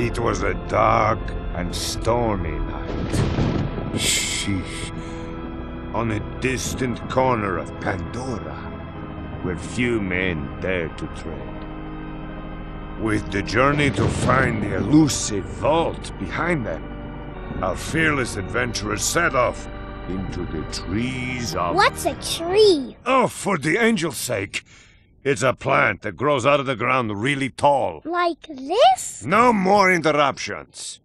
It was a dark and stormy night. Sheesh. On a distant corner of Pandora, where few men dare to tread. With the journey to find the elusive vault behind them, our fearless adventurers set off into the trees of... What's a tree? Oh, for the angel's sake! It's a plant that grows out of the ground really tall. Like this? No more interruptions.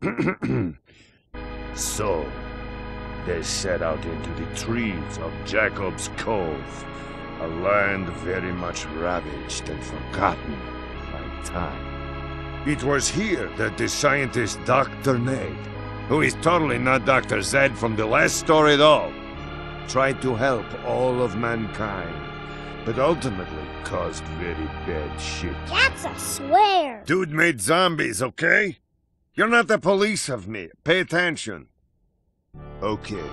so, they set out into the trees of Jakobs Cove, a land very much ravaged and forgotten by time. It was here that the scientist Dr. Ned, who is totally not Dr. Zed from the last story at all, tried to help all of mankind, but ultimately caused very bad shit. That's a swear. Dude made zombies, okay? You're not the police of me. Pay attention. Okay.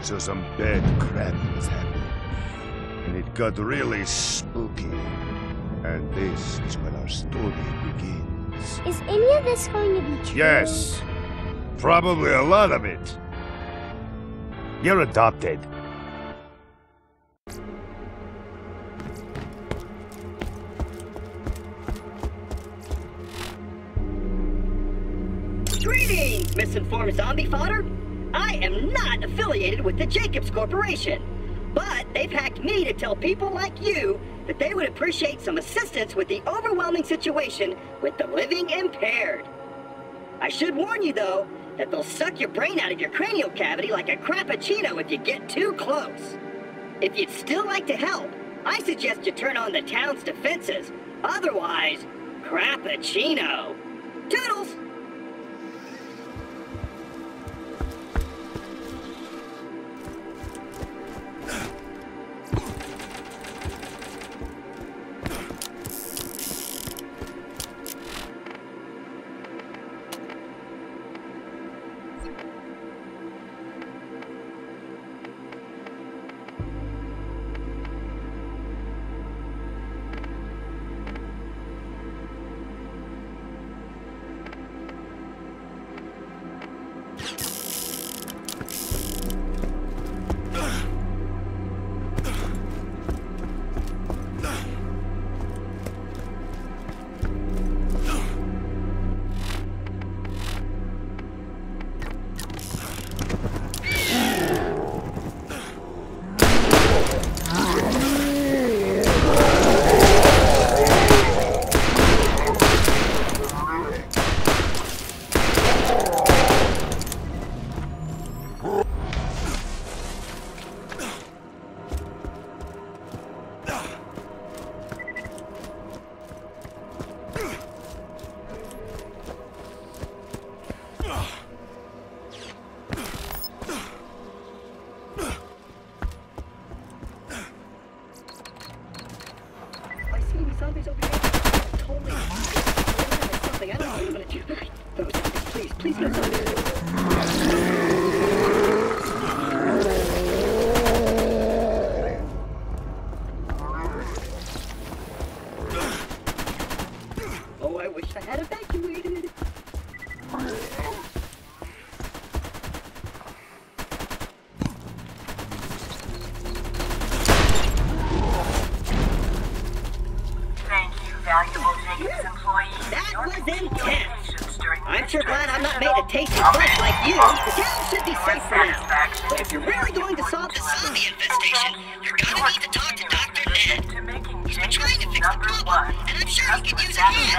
So some bad crap was happening. And it got really spooky. And this is where our story begins. Is any of this going to be true? Yes. Probably a lot of it. You're adopted. Greetings, misinformed zombie fodder. I am not affiliated with the Jakobs Corporation, but they've hacked me to tell people like you that they would appreciate some assistance with the overwhelming situation with the living impaired. I should warn you, though, that they'll suck your brain out of your cranial cavity like a crappuccino if you get too close. If you'd still like to help, I suggest you turn on the town's defenses. Otherwise, crappuccino.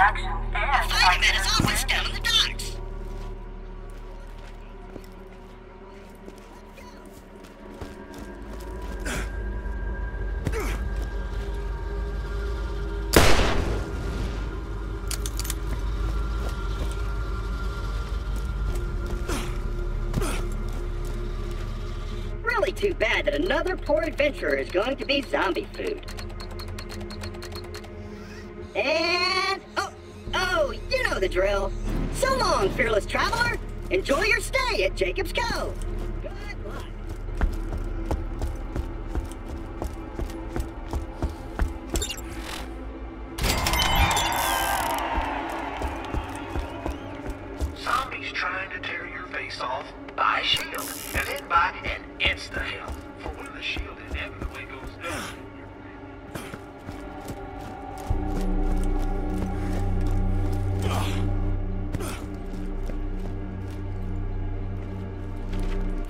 At his financial office down in the docks. Really too bad that another poor adventurer is going to be zombie food. The drill. So long, fearless traveler. Enjoy your stay at Jakobs Cove.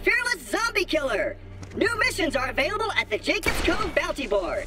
Fearless Zombie Killer! New missions are available at the Jakobs Cove Bounty Board.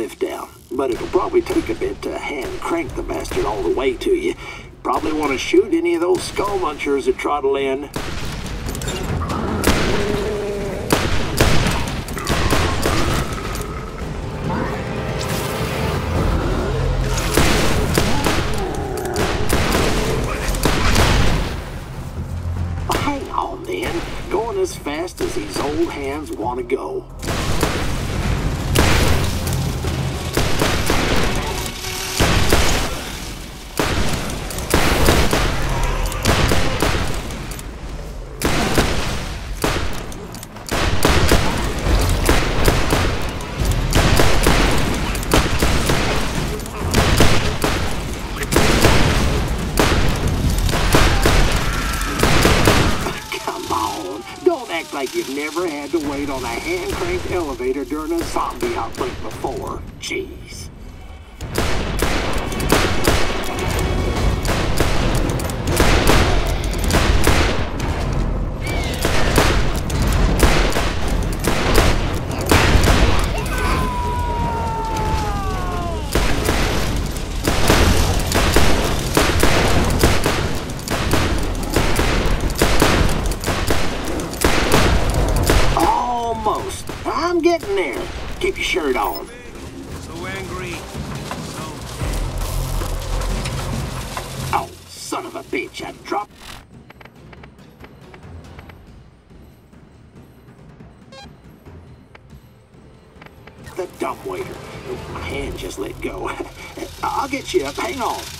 Lift down, but it'll probably take a bit to hand crank the bastard all the way to you. Probably want to shoot any of those skull munchers that trottle in. Hang on then, going as fast as these old hands want to go. Wait on a hand-cranked elevator during a zombie outbreak before. Jeez. I'll get you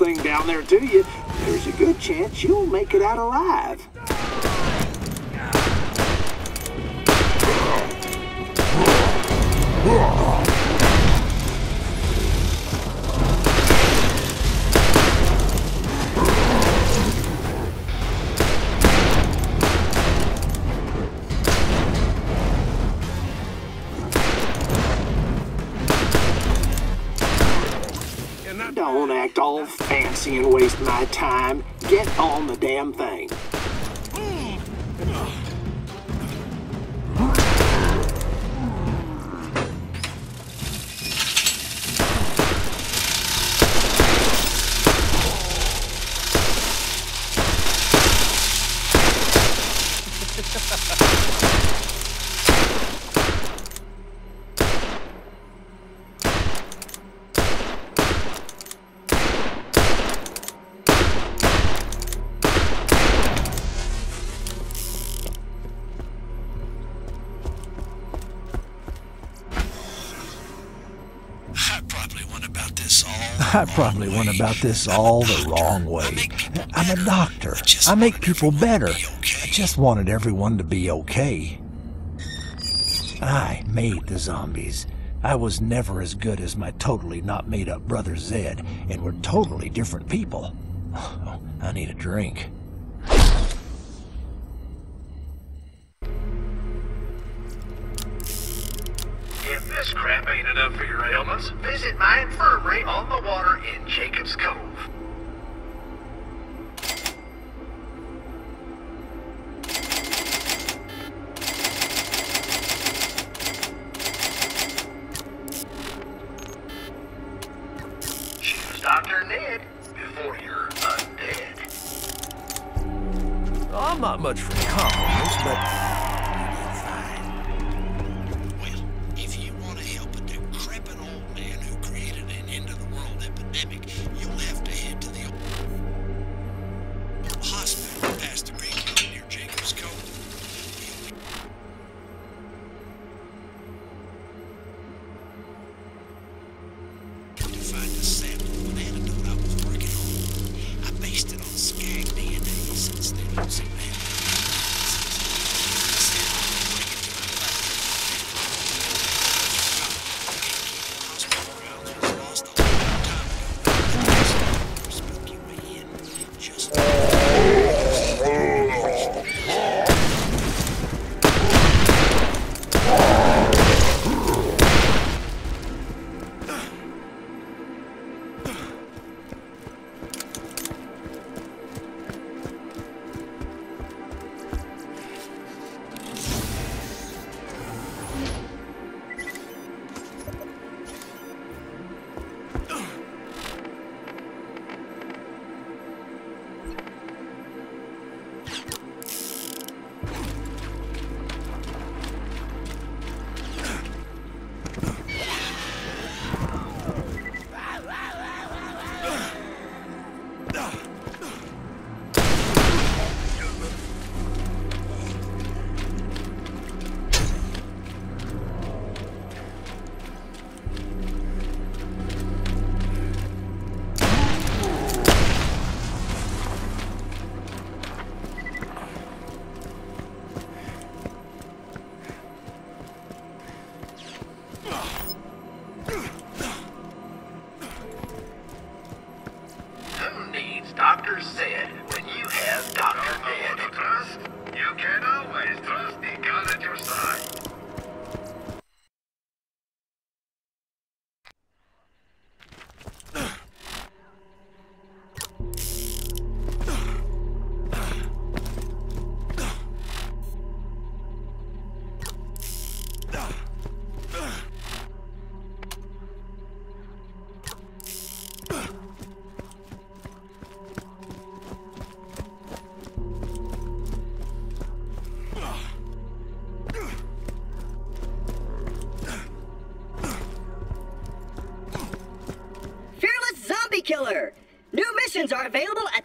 thing down there to you, there's a good chance you'll make it out alive. I probably went about this all the wrong way. I'm a doctor. I make people better. I just wanted everyone to be okay. I made the zombies. I was never as good as my totally not made up brother Zed, and we're totally different people. Oh, I need a drink. If this crap ain't enough for your ailments, visit my undead. I'm not much for compliments, but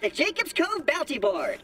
the Jakobs Cove Bounty Board.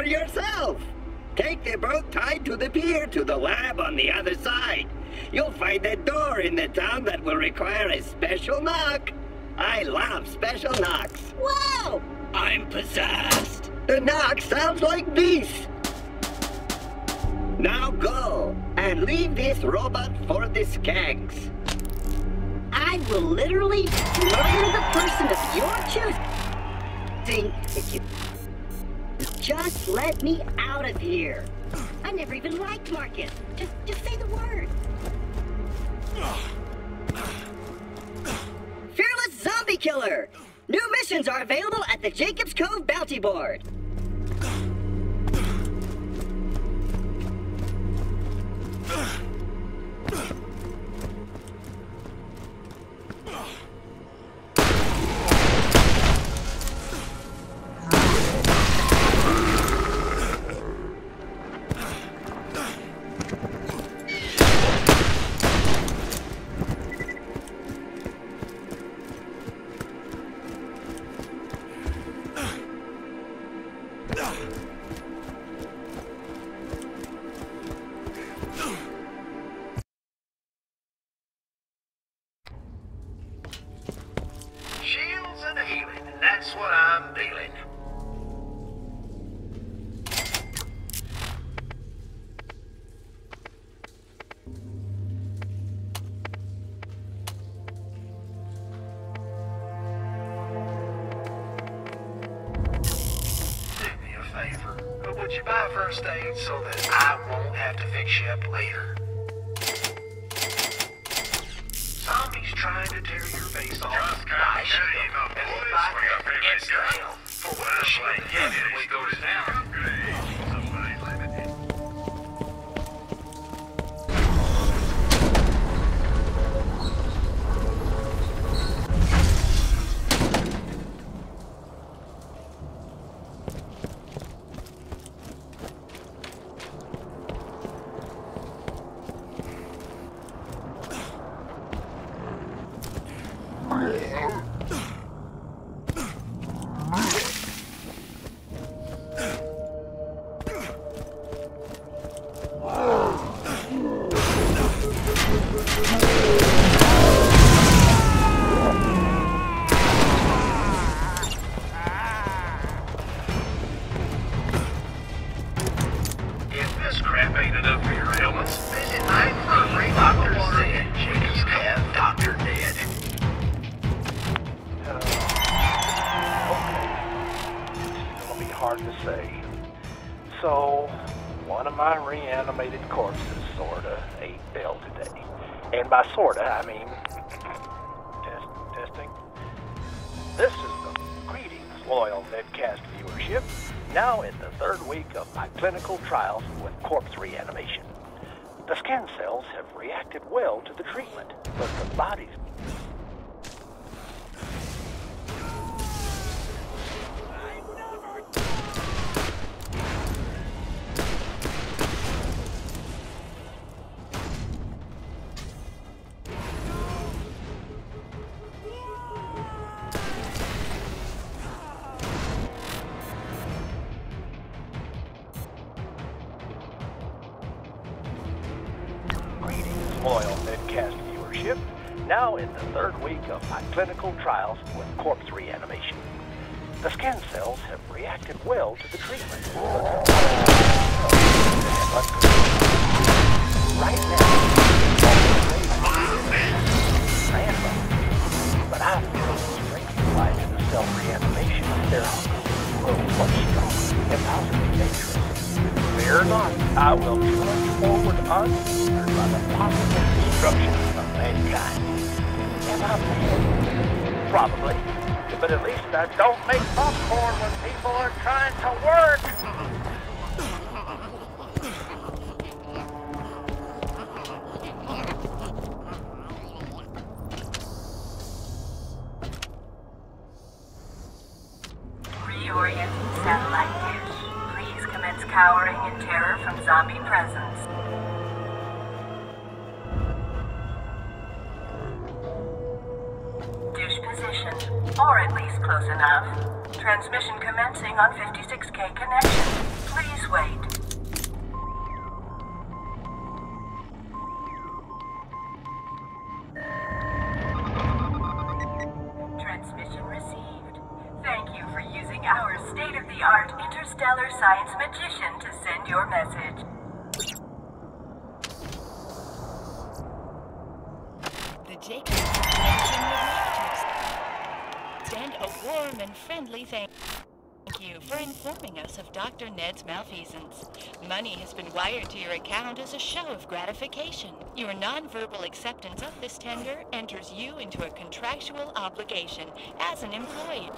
For yourself. Take the boat tied to the pier to the lab on the other side. You'll find a door in the town that will require a special knock. I love special knocks. Whoa! I'm possessed. The knock sounds like this. Now go and leave this robot for the skanks. I will literally murder the person of your choosing if you just let me out of here. I never even liked Marcus. Just, just say the word. Fearless Zombie Killer. New missions are available at the Jakobs Cove Bounty Board. First aid so that I won't have to fix you up later? Zombies trying to tear your face off. Just My shame shield. of And boys if I for your can favorite it's down for what the shield If sorta, I mean test, testing. This is the greetings, loyal Nedcast viewership. Now in the third week of my clinical trials with corpse reanimation. The skin cells have reacted well to the treatment, but the bodies Now in the third week of my clinical trials with corpse reanimation. The skin cells have reacted well to the treatment. Right now, but I feel the strength applied to the cell reanimation therapy grow much stronger and possibly dangerous. Fear not, I will trudge forward unhindered by the possible destruction of mankind. I mad? Probably. But at least I don't make popcorn when people are trying to work. On 56K connection. Of Dr. Ned's malfeasance. Money has been wired to your account as a show of gratification. Your nonverbal acceptance of this tender enters you into a contractual obligation as an employee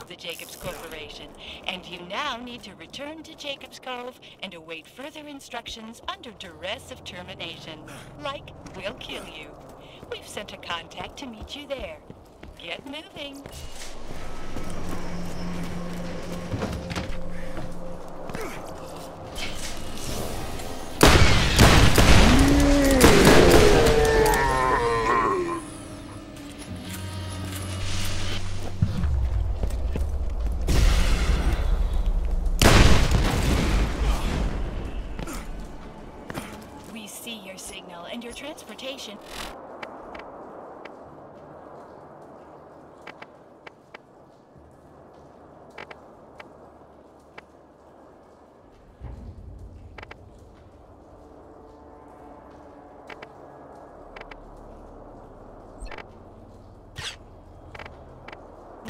of the Jakobs Corporation, and you now need to return to Jakobs Cove and await further instructions under duress of termination. Like, we'll kill you. We've sent a contact to meet you there. Get moving. We see your signal and your transportation.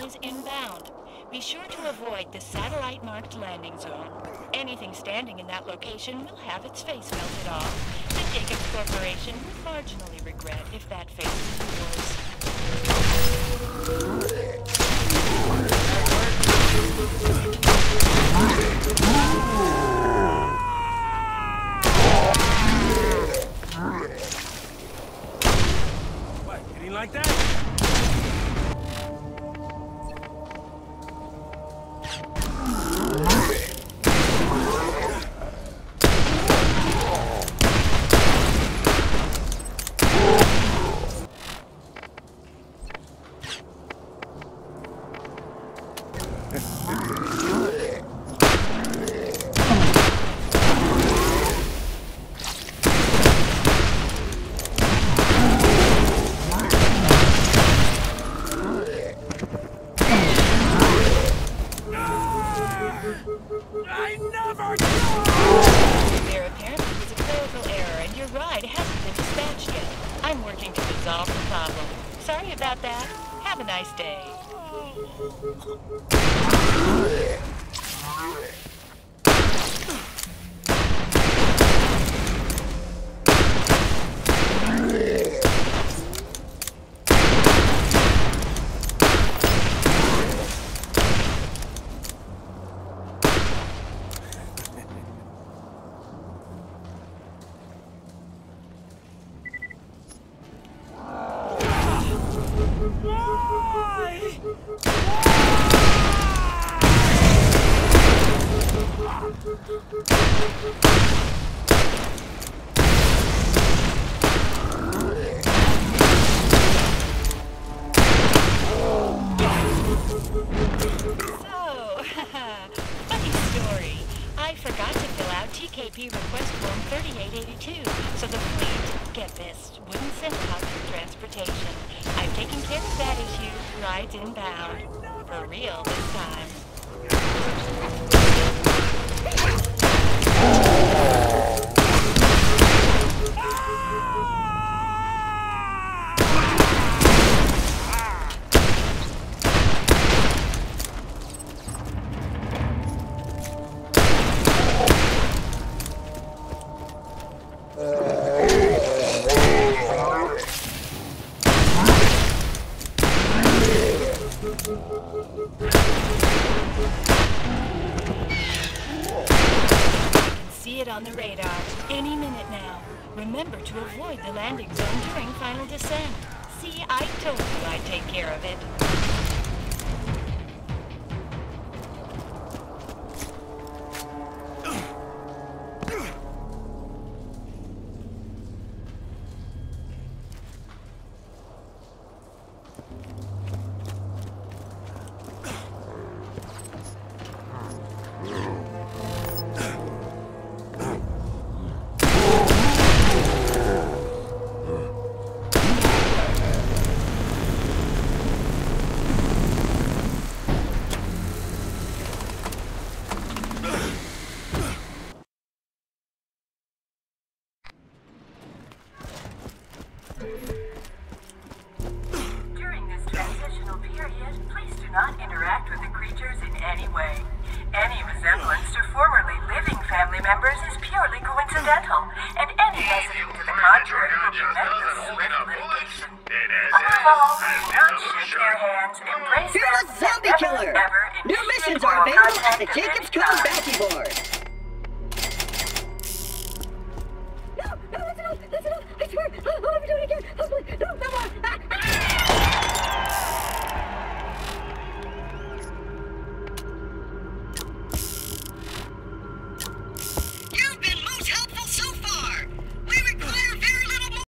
is inbound. Be sure to avoid the satellite-marked landing zone. Anything standing in that location will have its face melted off. The Jakobs Corporation would marginally regret if that face was yours. What, didn't like that? I'm working to resolve the problem. Sorry about that. Have a nice day. Rides inbound. For real this time.